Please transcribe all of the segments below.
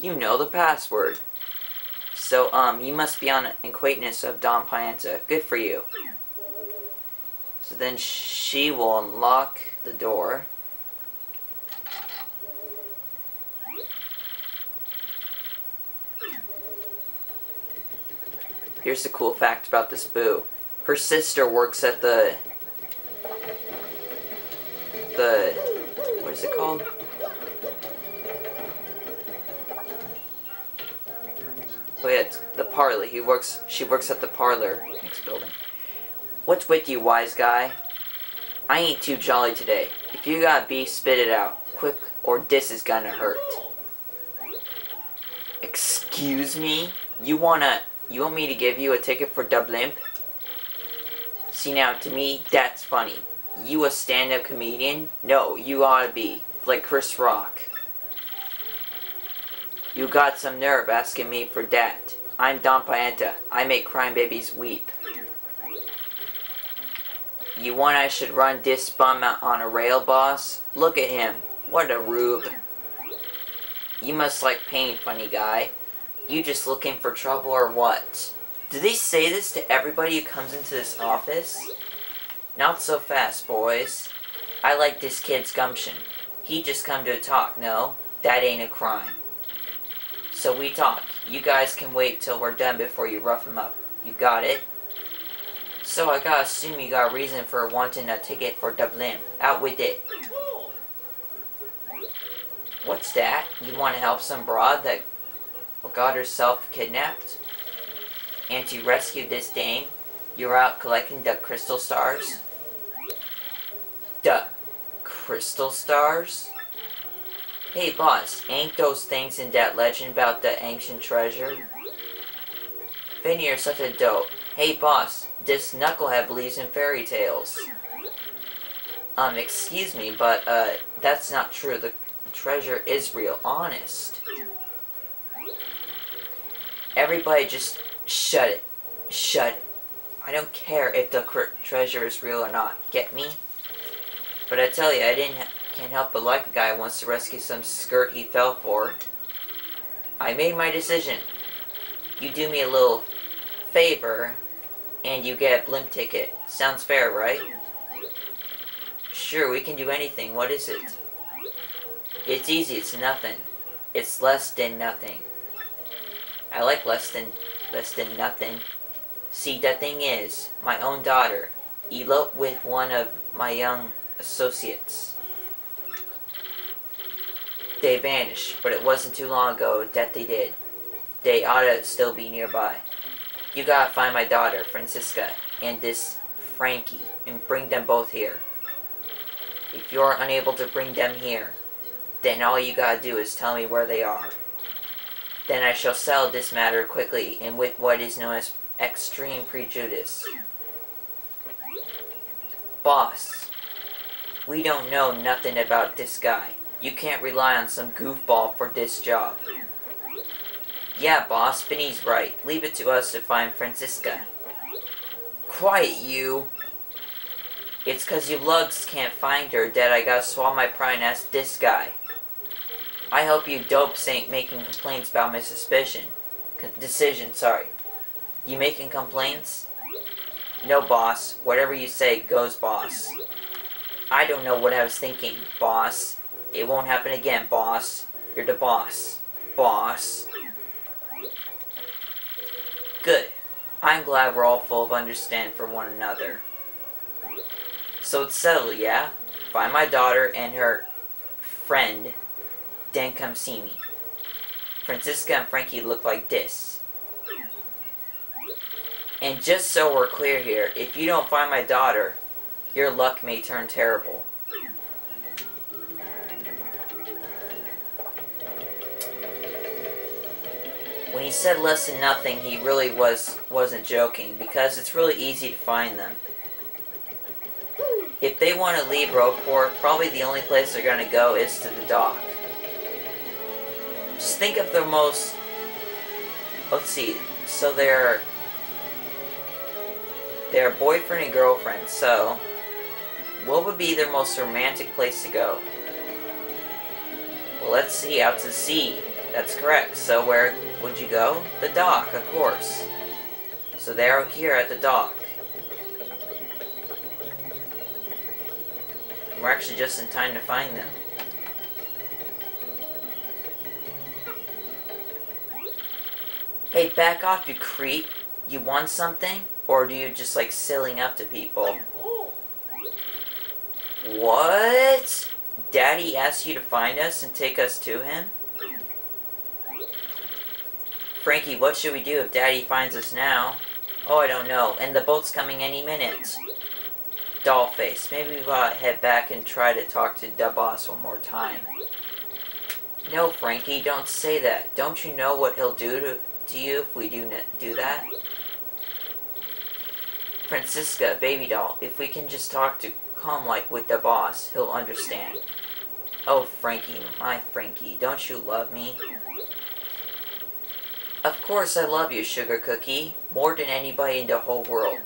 You know the password. So, um, you must be on an acquaintance of Don Pianta. Good for you. So then she will unlock the door. Here's the cool fact about this boo. Her sister works at the... The... What is it called? Parlor. He works. She works at the parlor next building. What's with you, wise guy? I ain't too jolly today. If you got beef, spit it out quick, or this is gonna hurt. Excuse me? You wanna? You want me to give you a ticket for Dublin? See now, to me, that's funny. You a stand-up comedian? No, you ought to be like Chris Rock. You got some nerve asking me for that. I'm Don Pianta. I make crime babies weep. You want I should run this bum out on a rail, boss? Look at him. What a rube. You must like pain, funny guy. You just looking for trouble or what? Do they say this to everybody who comes into this office? Not so fast, boys. I like this kid's gumption. He just come to talk, no? That ain't a crime. So we talk. You guys can wait till we're done before you rough him up. You got it? So I gotta assume you got a reason for wanting a ticket for Dublin. Out with it. What's that? You want to help some broad that got herself kidnapped? And to rescue this dame, you're out collecting the crystal stars? The crystal stars? Hey boss, ain't those things in that legend about the ancient treasure? Vinny, you're such a dope. Hey boss, this knucklehead believes in fairy tales. Um, excuse me, but, uh, that's not true. The treasure is real. Honest. Everybody just shut it. Shut it. I don't care if the treasure is real or not. Get me? But I tell you, I didn't can't help but like a guy who wants to rescue some skirt he fell for. I made my decision. You do me a little favor, and you get a blimp ticket. Sounds fair, right? Sure, we can do anything. What is it? It's easy. It's nothing. It's less than nothing. I like less than less than nothing. See, the thing is, my own daughter eloped with one of my young associates they vanished, but it wasn't too long ago that they did. They ought to still be nearby. You gotta find my daughter, Francisca, and this Frankie, and bring them both here. If you're unable to bring them here, then all you gotta do is tell me where they are. Then I shall settle this matter quickly and with what is known as extreme prejudice. Boss, we don't know nothing about this guy. You can't rely on some goofball for this job. Yeah, boss, Vinny's right. Leave it to us to find Francisca. Quiet, you! It's cause you lugs can't find her that I gotta swallow my pride and ask this guy. I hope you dopes ain't making complaints about my suspicion. C decision, sorry. You making complaints? No, boss. Whatever you say goes, boss. I don't know what I was thinking, boss. It won't happen again, boss. You're the boss. Boss. Good. I'm glad we're all full of understand for one another. So it's settled, yeah? Find my daughter and her friend, then come see me. Francisca and Frankie look like this. And just so we're clear here, if you don't find my daughter, your luck may turn terrible. When he said less than nothing, he really was, wasn't joking, because it's really easy to find them. If they want to leave Rogueport, probably the only place they're going to go is to the dock. Just think of the most... Let's see. So they're... They're boyfriend and girlfriend, so... What would be their most romantic place to go? Well, let's see. Out to sea. That's correct. So where would you go? The dock, of course. So they're here at the dock. We're actually just in time to find them. Hey, back off, you creep. You want something? Or do you just like silling up to people? What? Daddy asked you to find us and take us to him? Frankie, what should we do if Daddy finds us now? Oh, I don't know. And the boat's coming any minute. Dollface, maybe we ought to head back and try to talk to the boss one more time. No, Frankie, don't say that. Don't you know what he'll do to, to you if we do do that? Francisca, baby doll, if we can just talk to calm like with the boss, he'll understand. Oh, Frankie, my Frankie, don't you love me? Of course I love you, Sugar Cookie. More than anybody in the whole world.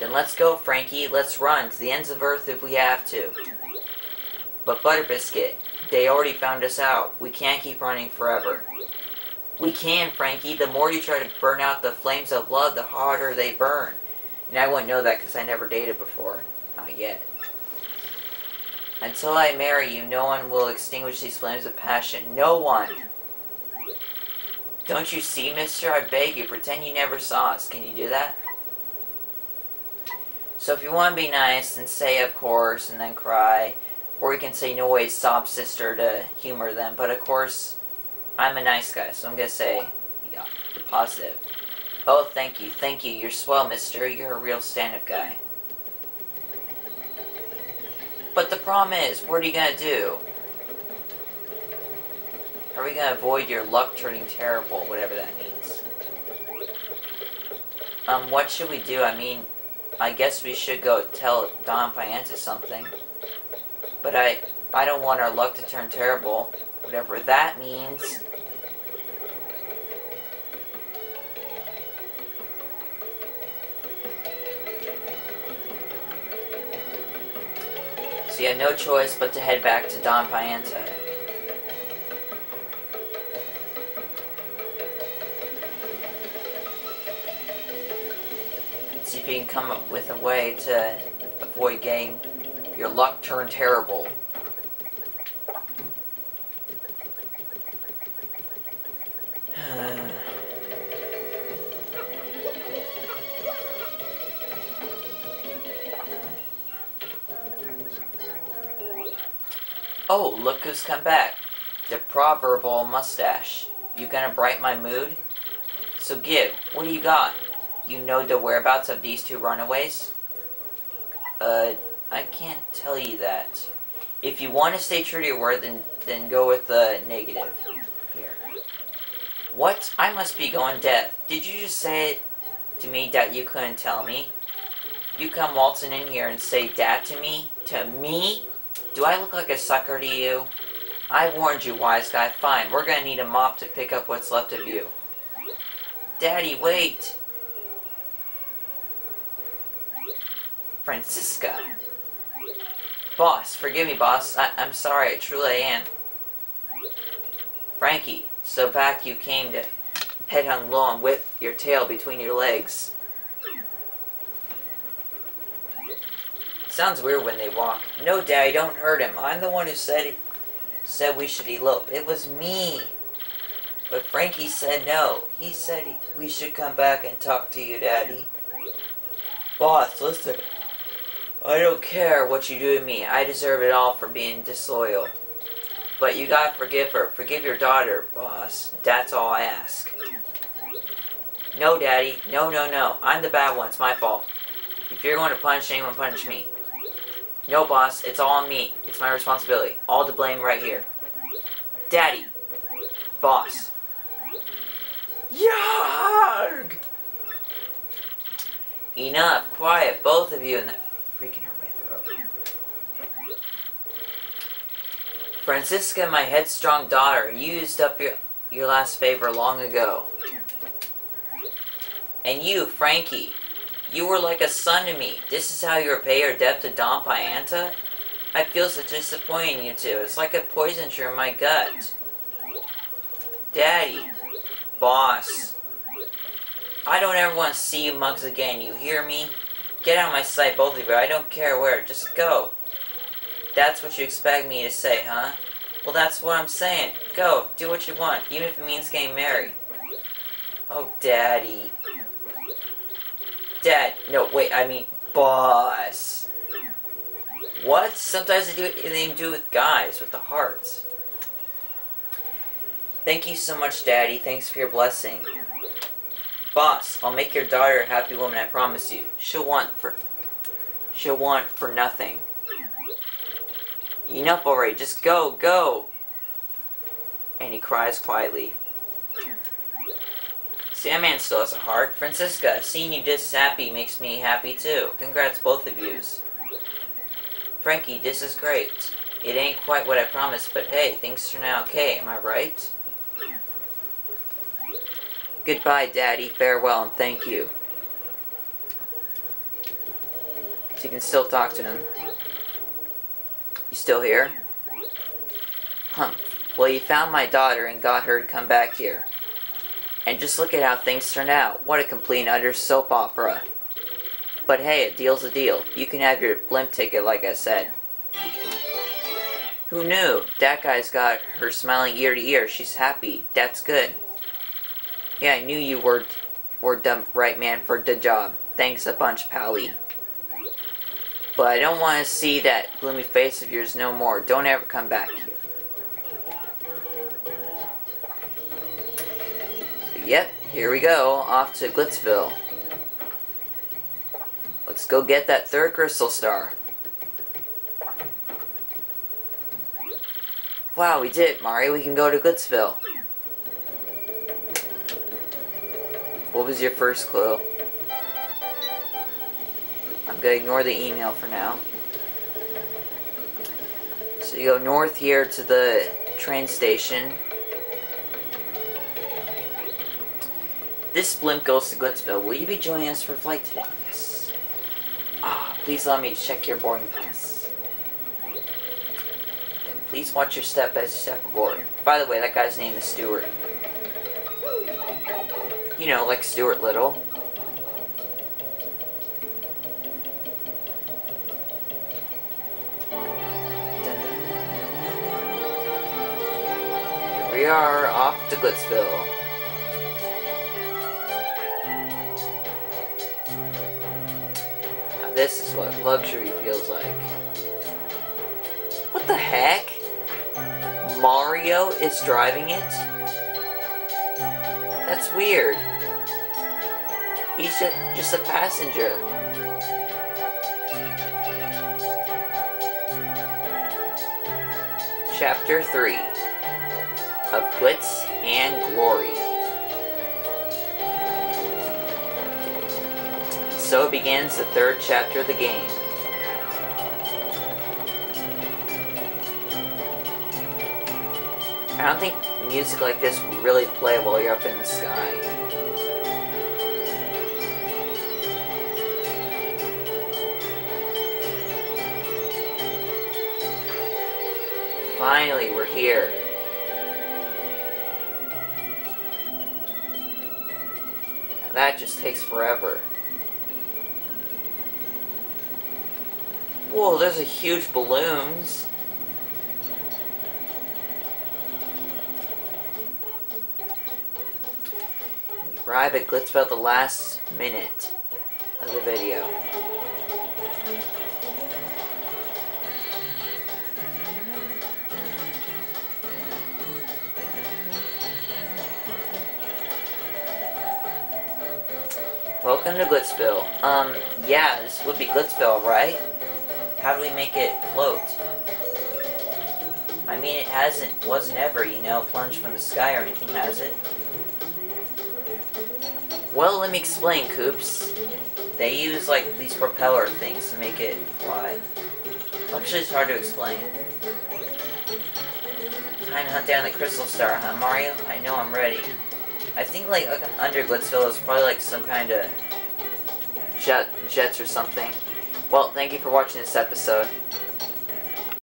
Then let's go, Frankie. Let's run to the ends of Earth if we have to. But Butter Biscuit, they already found us out. We can't keep running forever. We can, Frankie. The more you try to burn out the flames of love, the harder they burn. And I wouldn't know that because I never dated before. Not yet. Until I marry you, no one will extinguish these flames of passion. No one! Don't you see, mister? I beg you, pretend you never saw us. Can you do that? So if you want to be nice, then say of course, and then cry. Or you can say no way, sob sister to humor them. But of course, I'm a nice guy, so I'm going to say, yeah, positive. Oh, thank you, thank you. You're swell, mister. You're a real stand-up guy. But the problem is, what are you going to do? Are we gonna avoid your luck turning terrible, whatever that means? Um, what should we do? I mean, I guess we should go tell Don Pianta something. But I, I don't want our luck to turn terrible, whatever that means. So you have no choice but to head back to Don Pianta. See if you can come up with a way to avoid getting your luck turned terrible. oh, look who's come back. The proverbial mustache. You gonna brighten my mood? So give, what do you got? You know the whereabouts of these two runaways? Uh, I can't tell you that. If you want to stay true to your word, then, then go with the negative here. What? I must be going deaf. Did you just say it to me that you couldn't tell me? You come waltzing in here and say that to me? To me? Do I look like a sucker to you? I warned you, wise guy. Fine, we're gonna need a mop to pick up what's left of you. Daddy, wait! Francisca. Boss, forgive me, boss. I am sorry, I truly am. Frankie, so back you came to head hung low and whip your tail between your legs. Sounds weird when they walk. No, Daddy, don't hurt him. I'm the one who said said we should elope. It was me. But Frankie said no. He said we should come back and talk to you, Daddy. Boss, listen. I don't care what you do to me. I deserve it all for being disloyal. But you gotta forgive her. Forgive your daughter, boss. That's all I ask. No, Daddy. No, no, no. I'm the bad one. It's my fault. If you're going to punish anyone, punish me. No, boss. It's all on me. It's my responsibility. All to blame right here. Daddy. Boss. Yarg! Enough. Quiet, both of you, in that Francisca, my headstrong daughter, you used up your, your last favor long ago. And you, Frankie, you were like a son to me. This is how you repay your debt to Don Pianta? I feel so disappointed in you two. It's like a poison tree in my gut. Daddy. Boss. I don't ever want to see you mugs again, you hear me? Get out of my sight, both of you. I don't care where. Just go. That's what you expect me to say, huh? Well, that's what I'm saying. Go. Do what you want, even if it means getting married. Oh, Daddy. Dad. No, wait, I mean, boss. What? Sometimes they do it, they do it with guys, with the hearts. Thank you so much, Daddy. Thanks for your blessing. Boss, I'll make your daughter a happy woman, I promise you. She'll want for... She'll want for nothing. Enough already, just go, go! And he cries quietly. Sandman still has a heart. Francisca, seeing you this happy makes me happy too. Congrats both of yous. Frankie, this is great. It ain't quite what I promised, but hey, things turn out okay, am I right? Goodbye, Daddy. Farewell and thank you. So you can still talk to him. You still here? Huh. Well, you found my daughter and got her to come back here. And just look at how things turned out. What a complete and utter soap opera. But hey, a deal's a deal. You can have your blimp ticket like I said. Who knew? That guy's got her smiling ear to ear. She's happy. That's good. Yeah, I knew you were, were the right man for the job. Thanks a bunch, Pally. But I don't want to see that gloomy face of yours no more. Don't ever come back here. So, yep, here we go. Off to Glitzville. Let's go get that third crystal star. Wow, we did it, Mario. We can go to Glitzville. What was your first clue? Going to ignore the email for now. So you go north here to the train station. This blimp goes to Glitzville. Will you be joining us for flight today? Yes. Ah, please allow me to check your boarding pass. And please watch your step as you step aboard. By the way, that guy's name is Stuart. You know, like Stuart Little. We are, off to Glitzville. Now this is what luxury feels like. What the heck? Mario is driving it? That's weird. He's just, a passenger. Chapter 3 of Glitz and Glory. And so begins the third chapter of the game. I don't think music like this will really play while you're up in the sky. Finally, we're here. That just takes forever. Whoa, there's a huge balloons. We arrive at Glitzville the last minute of the video. Welcome to Glitzville. Um, yeah, this would be Glitzville, right? How do we make it float? I mean, it hasn't, wasn't ever, you know, plunged from the sky or anything, has it? Well, let me explain, Koops. They use, like, these propeller things to make it fly. Actually, it's hard to explain. Time to hunt down the Crystal Star, huh, Mario? I know I'm ready. I think, like, under Glitzville is probably, like, some kind of jet, jets or something. Well, thank you for watching this episode.